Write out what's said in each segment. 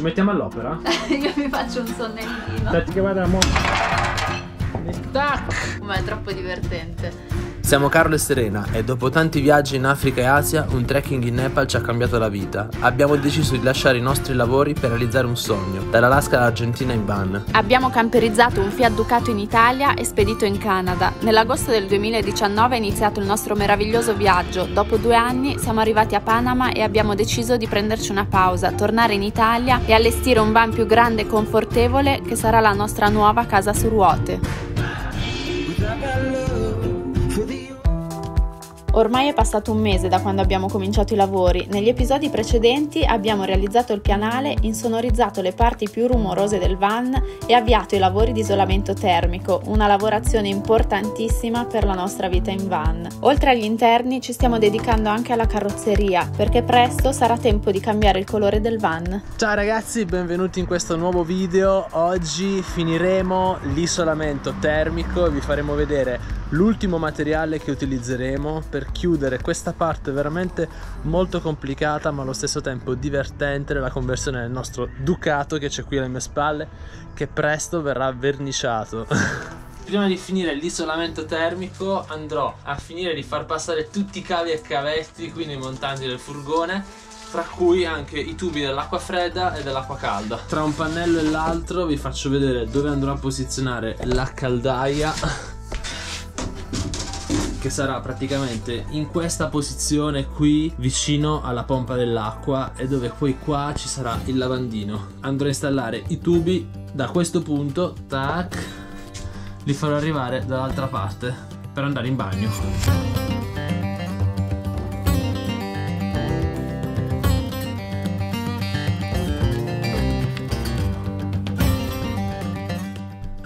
Ci mettiamo all'opera? Io mi faccio un sonnellino. Aspetta che vada a mo... Tac! Ma è troppo divertente. Siamo Carlo e Serena e dopo tanti viaggi in Africa e Asia, un trekking in Nepal ci ha cambiato la vita. Abbiamo deciso di lasciare i nostri lavori per realizzare un sogno, dall'Alaska all'Argentina in van. Abbiamo camperizzato un Fiat Ducato in Italia e spedito in Canada. Nell'agosto del 2019 è iniziato il nostro meraviglioso viaggio. Dopo due anni siamo arrivati a Panama e abbiamo deciso di prenderci una pausa, tornare in Italia e allestire un van più grande e confortevole che sarà la nostra nuova casa su ruote. Ormai è passato un mese da quando abbiamo cominciato i lavori. Negli episodi precedenti abbiamo realizzato il pianale, insonorizzato le parti più rumorose del van e avviato i lavori di isolamento termico, una lavorazione importantissima per la nostra vita in van. Oltre agli interni ci stiamo dedicando anche alla carrozzeria, perché presto sarà tempo di cambiare il colore del van. Ciao ragazzi, benvenuti in questo nuovo video. Oggi finiremo l'isolamento termico e vi faremo vedere l'ultimo materiale che utilizzeremo per chiudere questa parte veramente molto complicata ma allo stesso tempo divertente della conversione del nostro Ducato che c'è qui alle mie spalle che presto verrà verniciato prima di finire l'isolamento termico andrò a finire di far passare tutti i cavi e cavetti qui nei montanti del furgone tra cui anche i tubi dell'acqua fredda e dell'acqua calda. Tra un pannello e l'altro vi faccio vedere dove andrò a posizionare la caldaia che sarà praticamente in questa posizione qui vicino alla pompa dell'acqua e dove poi qua ci sarà il lavandino. Andrò a installare i tubi. Da questo punto tac li farò arrivare dall'altra parte per andare in bagno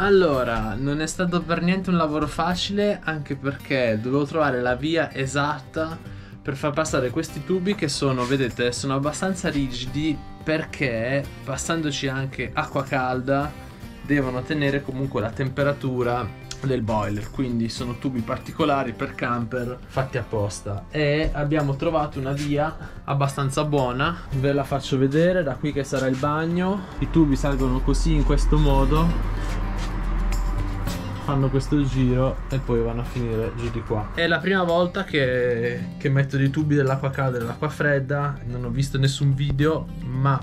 Allora, non è stato per niente un lavoro facile, anche perché dovevo trovare la via esatta per far passare questi tubi che sono, vedete, sono abbastanza rigidi perché passandoci anche acqua calda devono tenere comunque la temperatura del boiler. Quindi sono tubi particolari per camper fatti apposta. E abbiamo trovato una via abbastanza buona. Ve la faccio vedere da qui che sarà il bagno. I tubi salgono così in questo modo fanno questo giro e poi vanno a finire giù di qua. È la prima volta che, che metto dei tubi dell'acqua calda e dell'acqua fredda, non ho visto nessun video, ma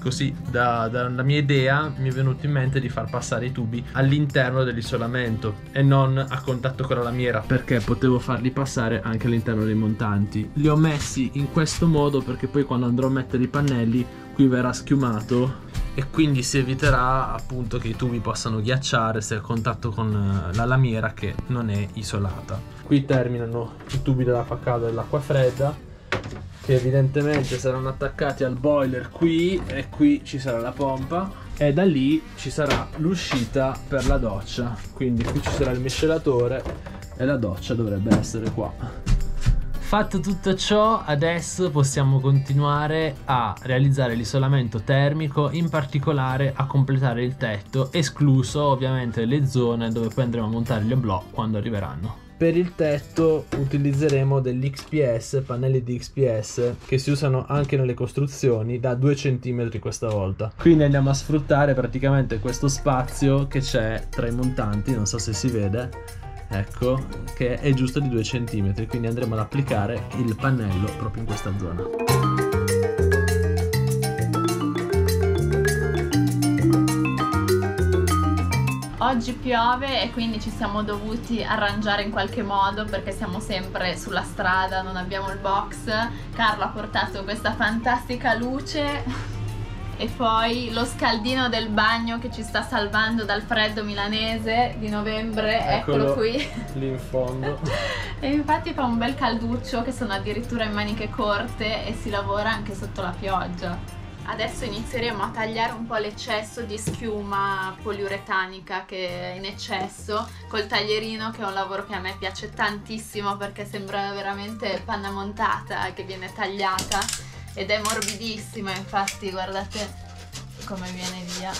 così da, dalla mia idea mi è venuto in mente di far passare i tubi all'interno dell'isolamento e non a contatto con la lamiera. Perché potevo farli passare anche all'interno dei montanti. Li ho messi in questo modo perché poi quando andrò a mettere i pannelli qui verrà schiumato e quindi si eviterà appunto che i tubi possano ghiacciare se a contatto con eh, la lamiera che non è isolata. Qui terminano i tubi dell'acqua calda e dell'acqua fredda che evidentemente saranno attaccati al boiler qui e qui ci sarà la pompa e da lì ci sarà l'uscita per la doccia quindi qui ci sarà il miscelatore e la doccia dovrebbe essere qua Fatto tutto ciò, adesso possiamo continuare a realizzare l'isolamento termico, in particolare a completare il tetto, escluso ovviamente le zone dove poi andremo a montare gli oblò quando arriveranno. Per il tetto utilizzeremo degli XPS, pannelli di XPS che si usano anche nelle costruzioni da 2 cm questa volta. Quindi andiamo a sfruttare praticamente questo spazio che c'è tra i montanti, non so se si vede ecco che è giusto di 2 cm quindi andremo ad applicare il pannello proprio in questa zona Oggi piove e quindi ci siamo dovuti arrangiare in qualche modo perché siamo sempre sulla strada, non abbiamo il box. Carlo ha portato questa fantastica luce e poi lo scaldino del bagno che ci sta salvando dal freddo milanese di novembre, eccolo, eccolo qui. Lì in fondo. e infatti fa un bel calduccio che sono addirittura in maniche corte e si lavora anche sotto la pioggia. Adesso inizieremo a tagliare un po' l'eccesso di schiuma poliuretanica che è in eccesso col taglierino che è un lavoro che a me piace tantissimo perché sembra veramente panna montata che viene tagliata ed è morbidissima infatti guardate come viene via.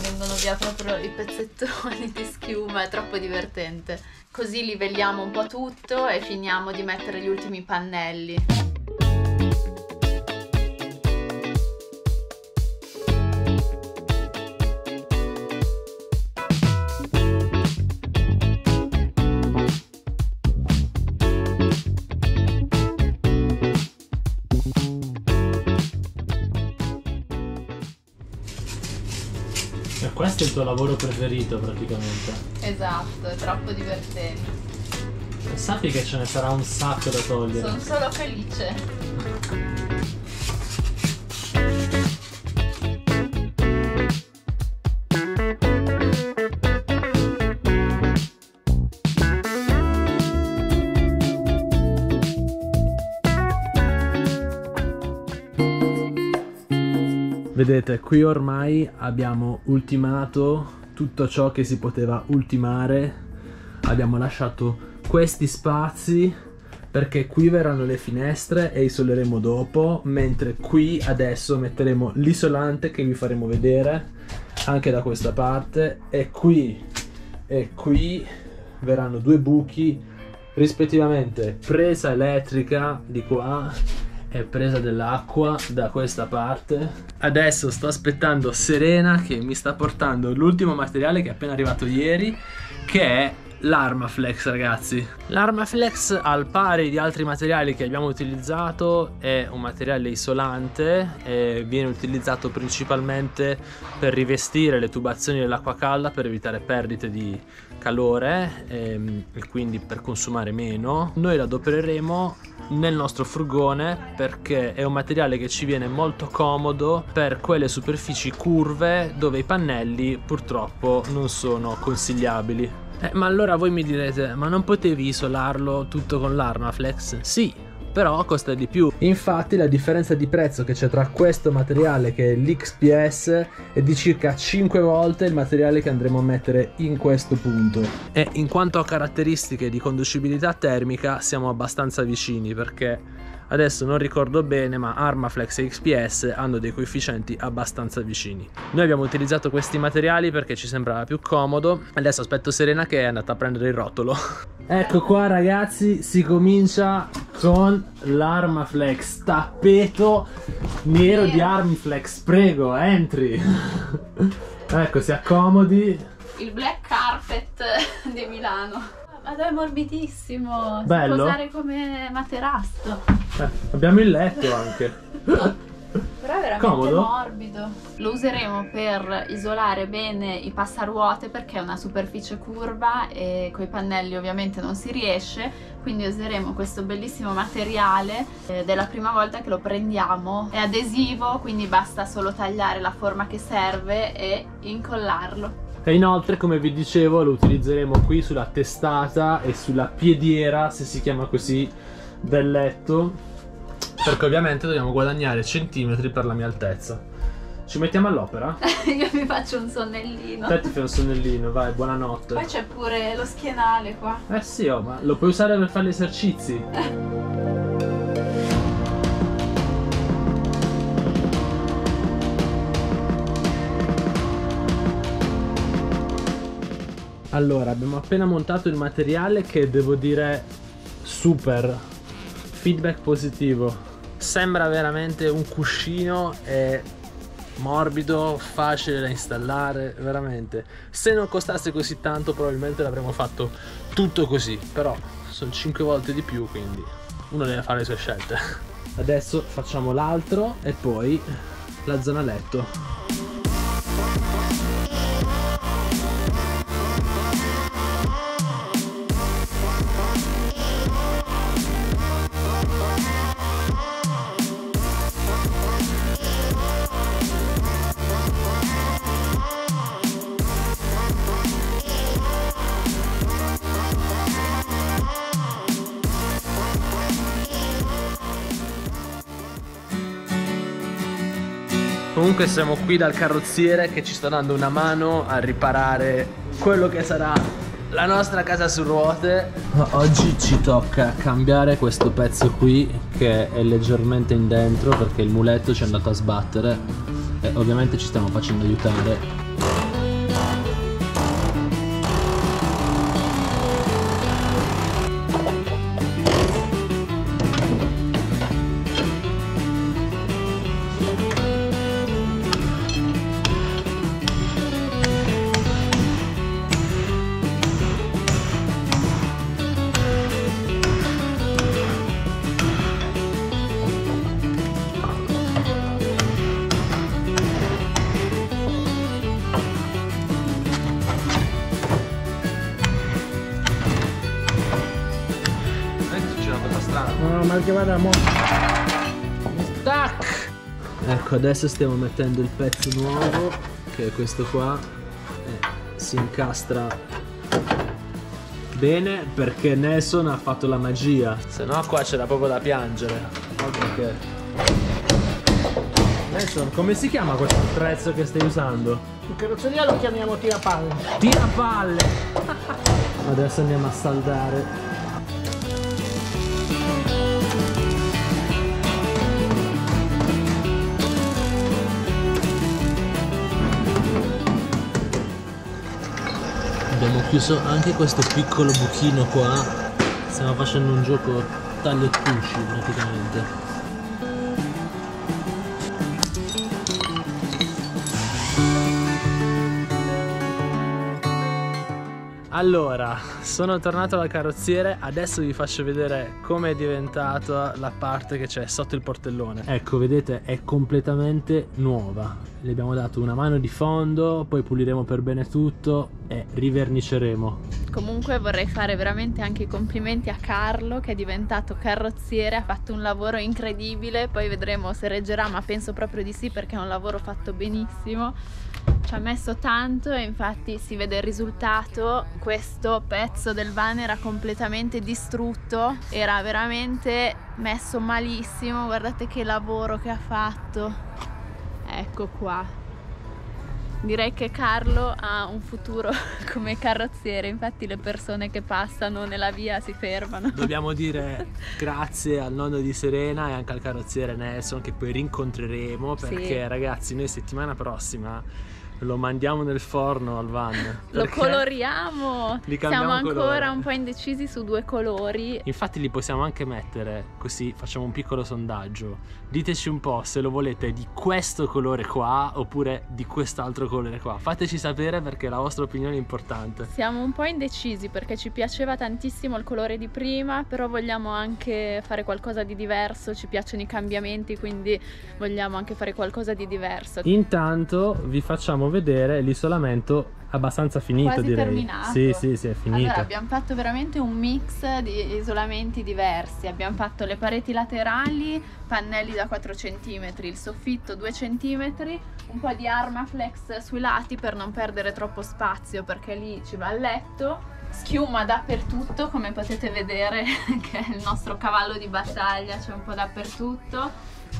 Vengono via proprio i pezzettoni di schiuma è troppo divertente. Così livelliamo un po' tutto e finiamo di mettere gli ultimi pannelli Questo è il tuo lavoro preferito praticamente. Esatto, è troppo divertente. Sappi che ce ne sarà un sacco da togliere. Sono solo felice. Vedete, qui ormai abbiamo ultimato tutto ciò che si poteva ultimare. Abbiamo lasciato questi spazi perché qui verranno le finestre e isoleremo dopo, mentre qui adesso metteremo l'isolante che vi faremo vedere anche da questa parte e qui e qui verranno due buchi rispettivamente presa elettrica di qua e presa dell'acqua da questa parte. Adesso sto aspettando Serena che mi sta portando l'ultimo materiale che è appena arrivato ieri che è L'Armaflex ragazzi L'Armaflex al pari di altri materiali che abbiamo utilizzato è un materiale isolante e viene utilizzato principalmente per rivestire le tubazioni dell'acqua calda per evitare perdite di calore ehm, e quindi per consumare meno noi lo adopereremo nel nostro furgone perché è un materiale che ci viene molto comodo per quelle superfici curve dove i pannelli purtroppo non sono consigliabili eh, ma allora voi mi direte, ma non potevi isolarlo tutto con l'Armaflex? Sì, però costa di più. Infatti la differenza di prezzo che c'è tra questo materiale che è l'XPS è di circa 5 volte il materiale che andremo a mettere in questo punto. E in quanto a caratteristiche di conducibilità termica siamo abbastanza vicini perché Adesso non ricordo bene, ma Armaflex e XPS hanno dei coefficienti abbastanza vicini. Noi abbiamo utilizzato questi materiali perché ci sembrava più comodo. Adesso aspetto Serena che è andata a prendere il rotolo. Ecco qua ragazzi, si comincia con l'Armaflex tappeto nero di Armflex. Prego, entri. ecco, si accomodi. Il black carpet di Milano. Ma è morbidissimo. Bello. Si può usare come materasso. Eh, abbiamo il letto anche. Però è veramente Comodo. morbido. Lo useremo per isolare bene i passaruote perché è una superficie curva e coi pannelli ovviamente non si riesce. Quindi useremo questo bellissimo materiale ed è la prima volta che lo prendiamo. È adesivo, quindi basta solo tagliare la forma che serve e incollarlo. E inoltre, come vi dicevo, lo utilizzeremo qui sulla testata e sulla piediera, se si chiama così, del letto. Perché ovviamente dobbiamo guadagnare centimetri per la mia altezza. Ci mettiamo all'opera? Io mi faccio un sonnellino. Te ti fai un sonnellino, vai, buonanotte. Poi c'è pure lo schienale qua. Eh sì, oh, ma lo puoi usare per fare gli esercizi. Allora, abbiamo appena montato il materiale che devo dire super. Feedback positivo. Sembra veramente un cuscino e morbido, facile da installare, veramente. Se non costasse così tanto probabilmente l'avremmo fatto tutto così, però sono 5 volte di più, quindi uno deve fare le sue scelte. Adesso facciamo l'altro e poi la zona letto. Comunque siamo qui dal carrozziere che ci sta dando una mano a riparare quello che sarà la nostra casa su ruote. Oggi ci tocca cambiare questo pezzo qui che è leggermente in perché il muletto ci è andato a sbattere e ovviamente ci stiamo facendo aiutare. Che vada mo... Tac! Ecco, adesso stiamo mettendo il pezzo nuovo, che è questo qua. E si incastra bene perché Nelson ha fatto la magia. Se no qua c'era proprio da piangere. Che... Nelson, come si chiama questo attrezzo che stai usando? In carrozzeria lo chiamiamo tirapalle. Tirapalle! Adesso andiamo a saldare. Abbiamo chiuso anche questo piccolo buchino qua. Stiamo facendo un gioco taglio e cusci praticamente. Allora, sono tornato dal carrozziere, adesso vi faccio vedere come è diventata la parte che c'è sotto il portellone. Ecco, vedete, è completamente nuova. Le abbiamo dato una mano di fondo, poi puliremo per bene tutto e riverniceremo. Comunque vorrei fare veramente anche i complimenti a Carlo che è diventato carrozziere, ha fatto un lavoro incredibile, poi vedremo se reggerà, ma penso proprio di sì perché è un lavoro fatto benissimo. Ci ha messo tanto e infatti si vede il risultato. Questo pezzo del van era completamente distrutto, era veramente messo malissimo. Guardate che lavoro che ha fatto. Ecco qua. Direi che Carlo ha un futuro come carrozziere, infatti le persone che passano nella via si fermano. Dobbiamo dire grazie al nonno di Serena e anche al carrozziere Nelson che poi rincontreremo perché Sì. ragazzi noi settimana prossima lo mandiamo nel forno al van. Lo coloriamo! Li Siamo ancora colore. un po' indecisi su due colori. Infatti li possiamo anche mettere così facciamo un piccolo sondaggio. Diteci un po' se lo volete di questo colore qua oppure di quest'altro colore qua. Fateci sapere perché la vostra opinione è importante. Siamo un po' indecisi perché ci piaceva tantissimo il colore di prima, però vogliamo anche fare qualcosa di diverso, ci piacciono i cambiamenti, quindi vogliamo anche fare qualcosa di diverso. Intanto vi facciamo vedere l'isolamento abbastanza finito Quasi direi. terminato. Sì, sì, sì, è finito. Allora, abbiamo fatto veramente un mix di isolamenti diversi. Abbiamo fatto le pareti laterali, pannelli da 4 cm, il soffitto 2 cm, un po' di Armaflex sui lati per non perdere troppo spazio perché lì ci va il letto. Schiuma dappertutto, come potete vedere, che è il nostro cavallo di battaglia, c'è un po' dappertutto.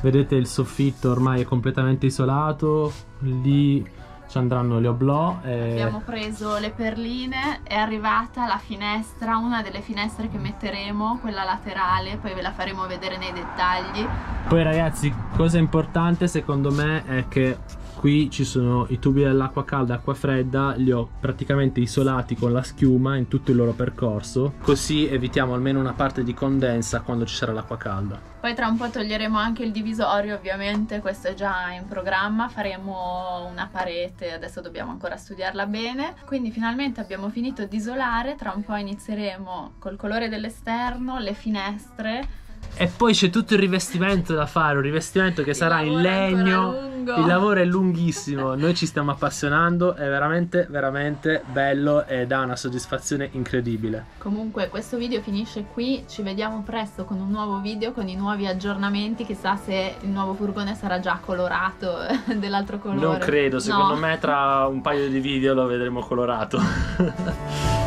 Vedete il soffitto ormai è completamente isolato, lì ci andranno le oblò e Abbiamo preso le perline, è arrivata la finestra, una delle finestre che metteremo, quella laterale, poi ve la faremo vedere nei dettagli. poi ragazzi cosa importante secondo me è che qui ci sono i tubi dell'acqua calda e acqua fredda, li ho praticamente isolati con la schiuma in tutto il loro percorso, così evitiamo almeno una parte di condensa quando ci sarà l'acqua calda. Poi tra un po' toglieremo anche il divisorio, ovviamente, questo è già in programma, faremo una parete, adesso dobbiamo ancora studiarla bene. Quindi finalmente abbiamo finito di isolare, tra un po' inizieremo col colore dell'esterno, le finestre. E poi c'è tutto il rivestimento da fare, un rivestimento che Il sarà in legno. Il lavoro è lunghissimo, noi ci stiamo appassionando, è veramente, veramente bello e dà una soddisfazione incredibile. Comunque questo video finisce qui, ci vediamo presto con un nuovo video, con i nuovi aggiornamenti, chissà se il nuovo furgone sarà già colorato dell'altro colore. Non credo, secondo No. me tra un paio di video lo vedremo colorato.